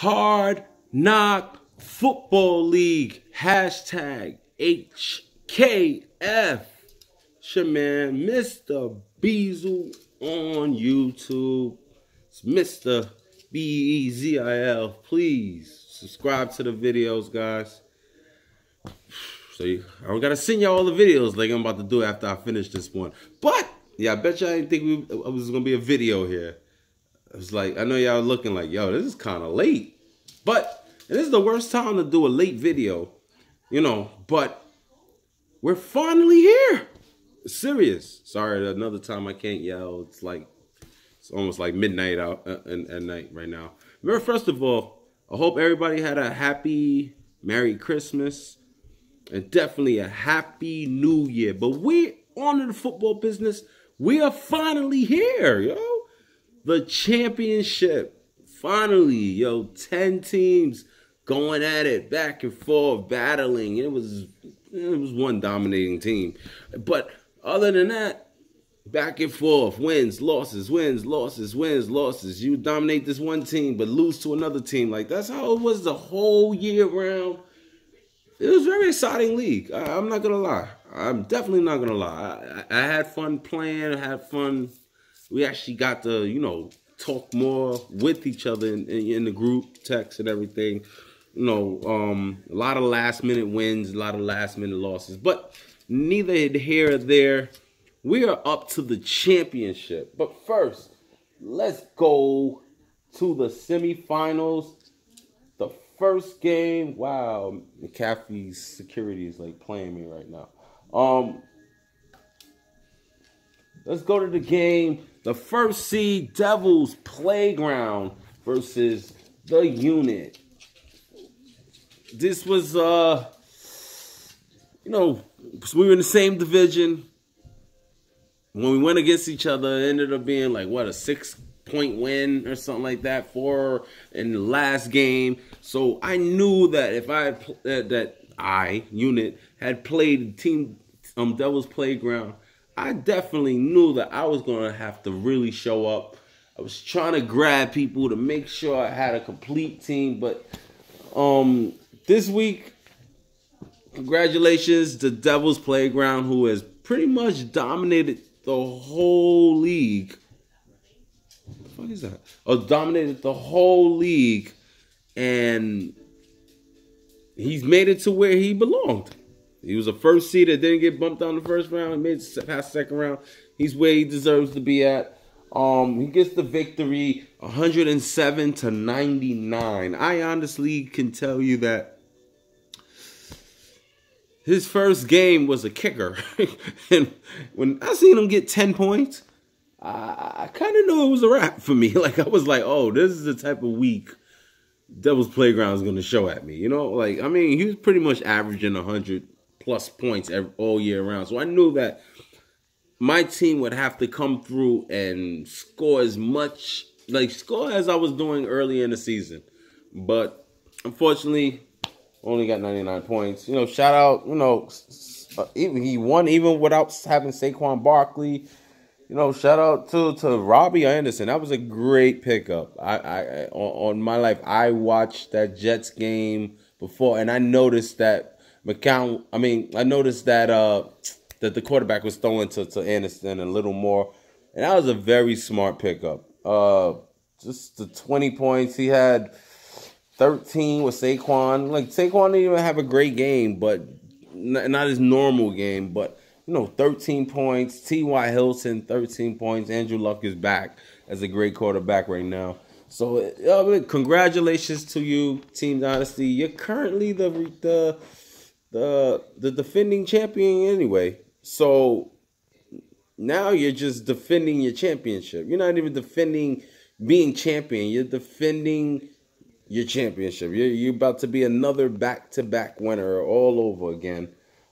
Hard Knock Football League. Hashtag HKF. Your man, Mr. Beezil on YouTube. It's Mr. B-E-Z-I-L. Please subscribe to the videos, guys. So you, I don't gotta send y'all all the videos like I'm about to do after I finish this one. But yeah, I bet y'all didn't think we it was gonna be a video here. It was like I know y'all looking like, yo, this is kind of late. But this is the worst time to do a late video, you know. But we're finally here. Serious. Sorry, another time I can't yell. It's like it's almost like midnight out uh, at night right now. Remember, first of all, I hope everybody had a happy Merry Christmas and definitely a happy new year. But we on the football business, we are finally here, yo. The championship. Finally, yo, 10 teams going at it, back and forth, battling. It was it was one dominating team. But other than that, back and forth, wins, losses, wins, losses, wins, losses. You dominate this one team, but lose to another team. Like that's how it was the whole year round it was very exciting league. I, am not gonna lie. I'm definitely not gonna lie. I, I had fun playing. I had fun. We actually got to, you know, talk more with each other in, in, the group text and everything. You know, um, a lot of last minute wins, a lot of last minute losses, but neither here or there. We are up to the championship. But first, let's go to the semifinals The first game, wow, McAfee's security is like playing me right now. Um, let's go to the game. The first seed Devils Playground versus the Unit. This was, uh, you know, we were in the same division. When we went against each other, it ended up being like what a six point win or something like that for in the last game. So I knew that if I that, that I unit had played team um Devil's Playground, I definitely knew that I was gonna have to really show up. I was trying to grab people to make sure I had a complete team, but um this week, congratulations to Devil's Playground, who has pretty much dominated the whole league What the fuck is that? Oh, dominated the whole league, and he's made it to where he belonged. He was a first seed that didn't get bumped down the first round. He made it past second round. He's where he deserves to be at. Um, he gets the victory 107 to 99. I honestly can tell you that his first game was a kicker. and when I seen him get 10 points, I, I kind of knew it was a wrap for me. Like I was like, oh, this is the type of week Devil's Playground is going to show at me. You know, like I mean, he was pretty much averaging hundred plus points every, all year round. So I knew that my team would have to come through and score as much, like score as I was doing early in the season. But unfortunately, only got 99 points. You know, shout out, you know, uh, even he won even without having Saquon Barkley you know, shout out to to Robbie Anderson. That was a great pickup. I, I on, on my life, I watched that Jets game before, and I noticed that McCown. I mean, I noticed that uh that the quarterback was throwing to to Anderson a little more, and that was a very smart pickup. Uh, just the twenty points he had. 13 with Saquon. Like Saquon didn't even have a great game, but not his normal game. But you know, 13 points. T.Y. Hilton, 13 points. Andrew Luck is back as a great quarterback right now. So, uh, congratulations to you, Team Dynasty. You're currently the the the the defending champion anyway. So now you're just defending your championship. You're not even defending being champion. You're defending your championship. You're, you're about to be another back to back winner all over again.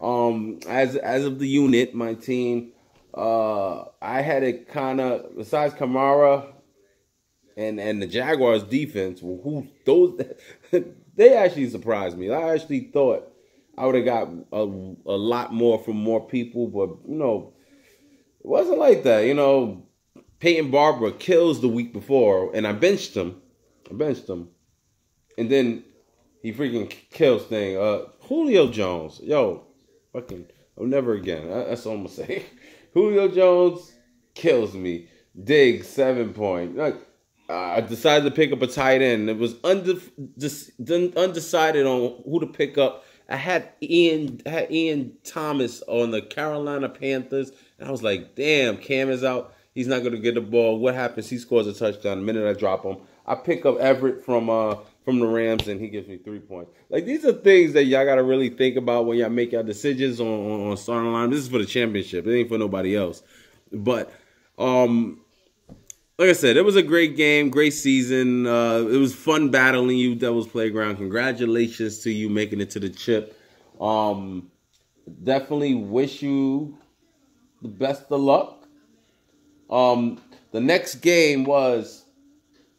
Um, as as of the unit, my team, uh, I had it kind of besides Kamara and and the Jaguars defense, who those they actually surprised me. I actually thought I would have got a, a lot more from more people, but you know, it wasn't like that. You know, Peyton Barber kills the week before, and I benched him. I benched him. and then he freaking kills thing. Uh, Julio Jones, yo, fucking, oh, never again. That's all I'm gonna say. Julio Jones kills me. Dig seven point. Like I decided to pick up a tight end. It was unde- undecided on who to pick up. I had Ian I had Ian Thomas on the Carolina Panthers, and I was like, "Damn, Cam is out. He's not going to get the ball. What happens? He scores a touchdown. The minute I drop him, I pick up Everett from uh from the Rams, and he gives me three points. Like these are things that y'all got to really think about when y'all make your decisions on, on on starting line. This is for the championship. It ain't for nobody else. But um, like I said, it was a great game, great season. Uh, it was fun battling you, Devils Playground. Congratulations to you making it to the chip. Um, definitely wish you the best of luck. Um, the next game was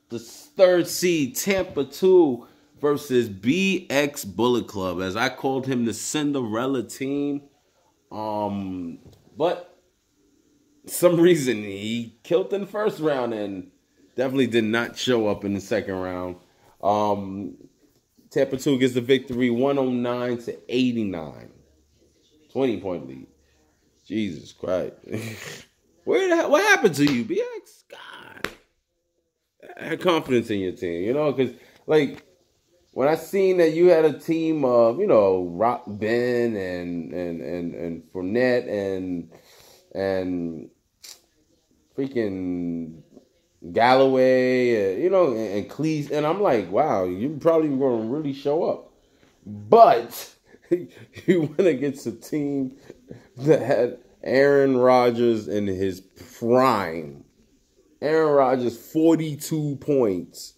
the third seed Tampa 2 versus BX Bullet Club, as I called him the Cinderella team. Um, but some reason he killed in the first round and definitely did not show up in the second round. Um, Tampa 2 gets the victory 109 to 89. 20 point lead. Jesus Christ. Where the, what happened to you, BX? God. I had confidence in your team, you know, because like when I seen that you had a team of, you know, Rock Ben and and and and Fournette and and freaking Golladay, uh, you know, and, and Cleese, and I'm like, wow, you're probably going to really show up. But you went against a team that had Aaron Rodgers in his prime. Aaron Rodgers, 42 points.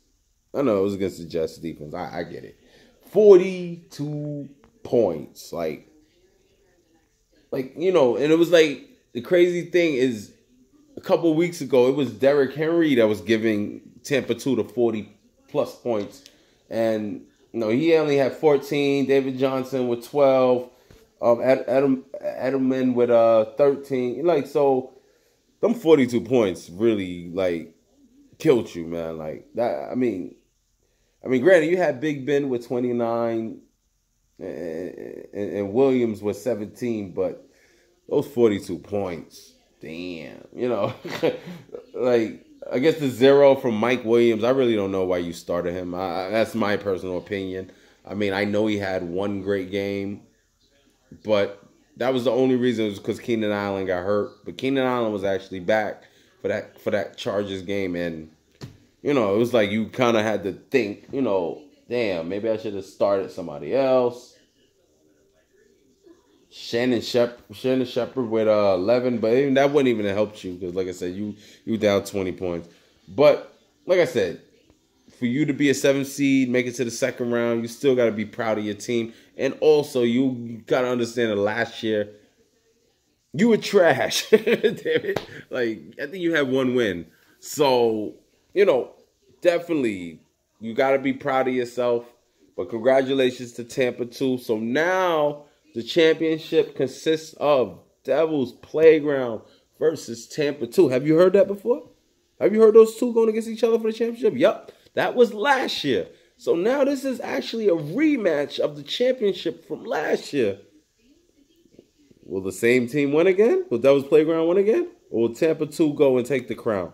I know it was against the Jets defense. I, I get it. 42 points. Like, like, you know, and it was like the crazy thing is a couple weeks ago, it was Derrick Henry that was giving Tampa 2 to 40 plus points. And, you know, he only had 14. David Johnson with 12. Um, Adam Edelman with uh 13. Like, so them 42 points really, like, killed you, man. Like, that, I mean, I mean, granted, you had Big Ben with 29 and, and, and Williams with 17, but those 42 points damn, you know, like I guess the zero from Mike Williams. I really don't know why you started him. I, that's my personal opinion. I mean, I know he had one great game, but that was the only reason was because Keenan Allen got hurt. But Keenan Allen was actually back for that for that Chargers game, and you know, it was like you kind of had to think, you know, damn, maybe I should have started somebody else. Shannon Shep Shannon Shepard with uh, 11, but even that wouldn't even have helped you because, like I said, you you down 20 points. But like I said, for you to be a seven seed, make it to the second round, you still got to be proud of your team, and also you got to understand that last year you were trash. Damn it! Like I think you had one win, so you know definitely you got to be proud of yourself. But congratulations to Tampa too. So now the championship consists of Devils Playground versus Tampa 2. Have you heard that before? Have you heard those two going against each other for the championship? Yup. That was last year. So now this is actually a rematch of the championship from last year. Will the same team win again? Will Devils Playground win again? Or will Tampa 2 go and take the crown?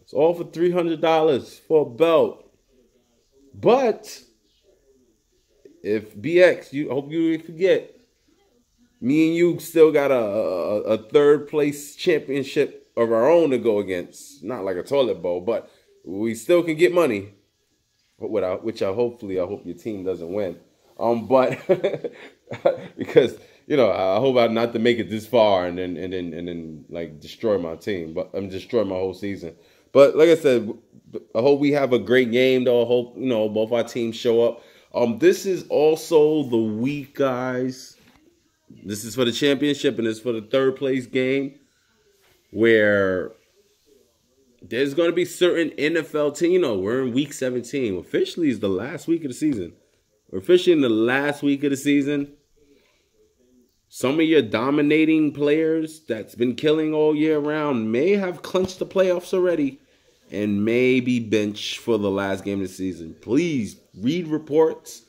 It's all for $300 for a belt. But if BX, you hope you forget, me and you still got a, a, a third place championship of our own to go against. Not like a toilet bowl, but we still can get money. Without which I hopefully I hope your team doesn't win. Um, but because you know I hope I not to make it this far and then and then and then like destroy my team, but I'm um, destroy my whole season. But like I said, I hope we have a great game. Though I hope you know both our teams show up. Um, this is also the week, guys this is for the championship and it's for the third place game where there's going to be certain NFL team. You know, we're in week 17. Officially, is the last week of the season. We're officially in the last week of the season. Some of your dominating players that's been killing all year round may have clinched the playoffs already. and maybe bench for the last game of the season. Please read reports.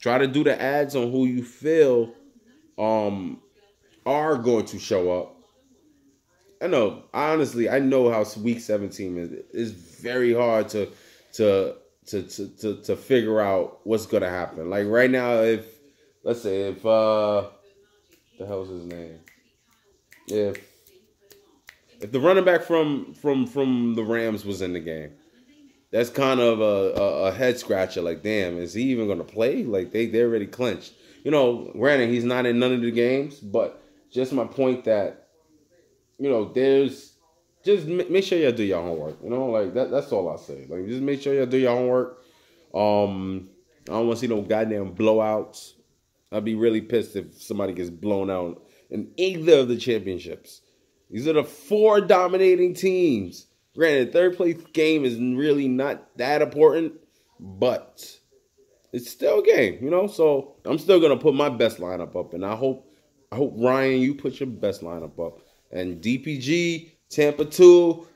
Try to do the ads on who you feel um are going to show up. I know, honestly, I know how week 17 is. It's very hard to to to to to, to figure out what's gonna happen. Like right now, if let's say if uh the hell's his name? If if the running back from from from the Rams was in the game, that's kind of a, a, a head scratcher. Like, damn, is he even gonna play? Like they they already clinched. You know, granted he's not in none of the games, but just my point that you know there's just make sure y'all do your homework. You know, like that. That's all I say. Like, just make sure y'all do your homework. Um, I don't want to see no goddamn blowouts. I'd be really pissed if somebody gets blown out in either of the championships. These are the four dominating teams. Granted, third place game is really not that important, but it's still a game, you know. So I'm still gonna put my best lineup up, and I hope, I hope Ryan, you put your best lineup up, and DPG, Tampa two,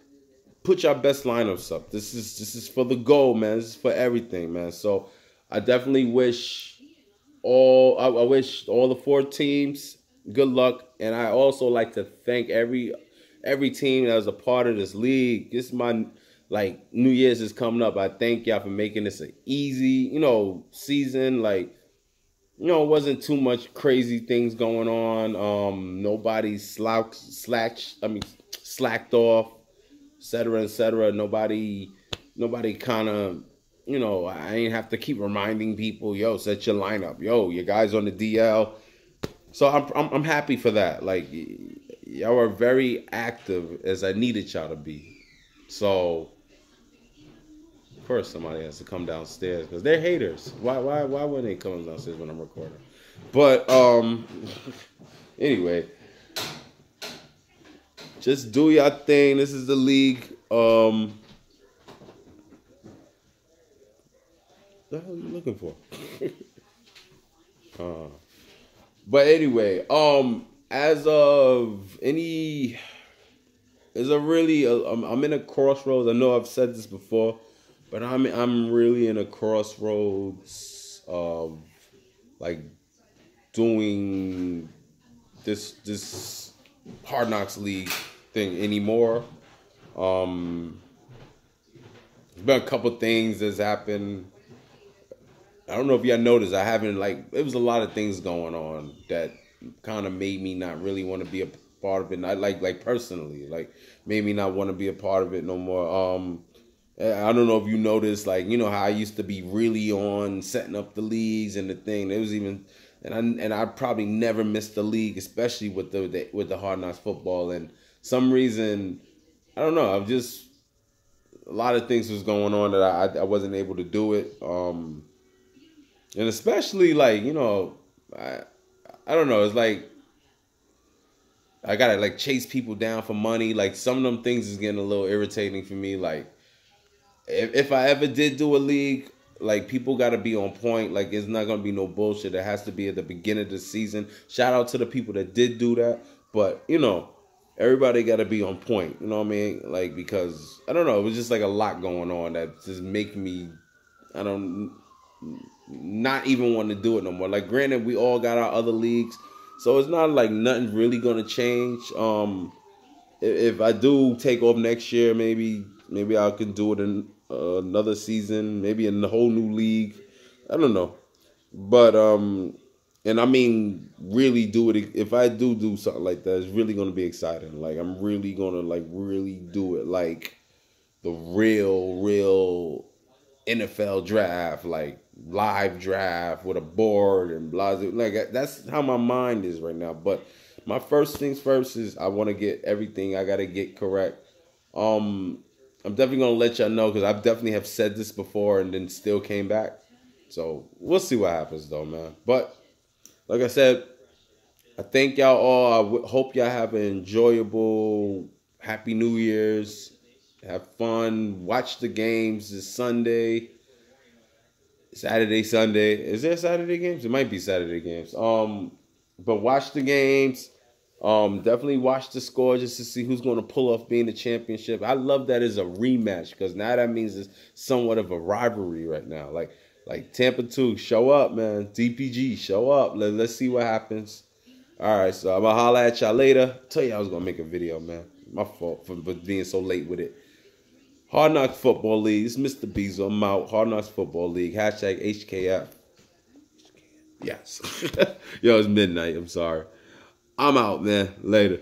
put your best lineups up. This is this is for the goal, man. This is for everything, man. So I definitely wish all I, I wish all the four teams good luck. And I also like to thank every every team that was a part of this league. This is my like New Year's is coming up. I thank y'all for making this an easy, you know, season. Like, you know, it wasn't too much crazy things going on. Um, nobody slouch, slacked, I mean, slacked off, etc., etc. Nobody, nobody kind of, you know, I ain't have to keep reminding people, yo, set your lineup, yo, your guys on the DL so I'm, I'm, I'm happy for that. Like y'all are very active as I needed y'all to be. So first somebody has to come downstairs because they're haters. Why why why wouldn't they come downstairs when I'm recording? But um anyway. Just do your thing. This is the league. Um the hell are you looking for? uh but anyway, um, as of any, is a really, I'm, I'm in a crossroads. I know I've said this before, but I'm I'm really in a crossroads of like doing this this Hard Knocks League thing anymore. Um, there's been a couple things that's happened I don't know if y'all noticed, I haven't like it was a lot of things going on that kind of made me not really want to be a part of it. I like like personally, like made me not want to be a part of it no more. Um I don't know if you noticed, like you know how I used to be really on setting up the leagues and the thing. It was even, and I and I probably never missed the league, especially with the, the with the hard knocks football. And some reason, I don't know. I'm just a lot of things was going on that I I wasn't able to do it. Um, and especially like you know, I I don't know. It's like I gotta like chase people down for money. Like some of them things is getting a little irritating for me. Like if if I ever did do a league, like people gotta be on point. Like it's not gonna be no bullshit. It has to be at the beginning of the season. Shout out to the people that did do that. But you know, everybody gotta be on point. You know what I mean? Like because I don't know. It was just like a lot going on that just make me. I don't not even want to do it no more. Like, granted, we all got our other leagues, so it's not like nothing really gonna change. Um, if I do take off next year, maybe maybe I can do it in uh, another season, maybe in the whole new league. I don't know, but um, and I mean, really do it. If I do do something like that, it's really gonna be exciting. Like, I'm really gonna like really do it like the real, real NFL draft, like live draft with a board and blah. Like that's how my mind is right now. But my first things first is I want to get everything I got to get correct. Um, I'm definitely gonna let y'all know because I definitely have said this before and then still came back. So we'll see what happens though, man. But like I said, I thank y'all all. I w- hope y'all have an enjoyable Happy New Year's. Have fun. Watch the games this Sunday. Saturday, Sunday. Is there Saturday games? It might be Saturday games. Um, but watch the games. Um, definitely watch the score just to see who's going to pull off being the championship. I love that as a rematch because now that means it's somewhat of a rivalry right now. Like, like Tampa two, show up, man. DPG, show up. Let, let's see what happens. All right, so I'm gonna holla at y'all later. Tell you I was gonna make a video, man. My fault for being so late with it. Hard Knocks Football League. It's Mr. Bezo. I'm out. Hard Knocks Football League. Hashtag HKF. Yes. Yo, it's midnight. I'm sorry. I'm out, man. Later.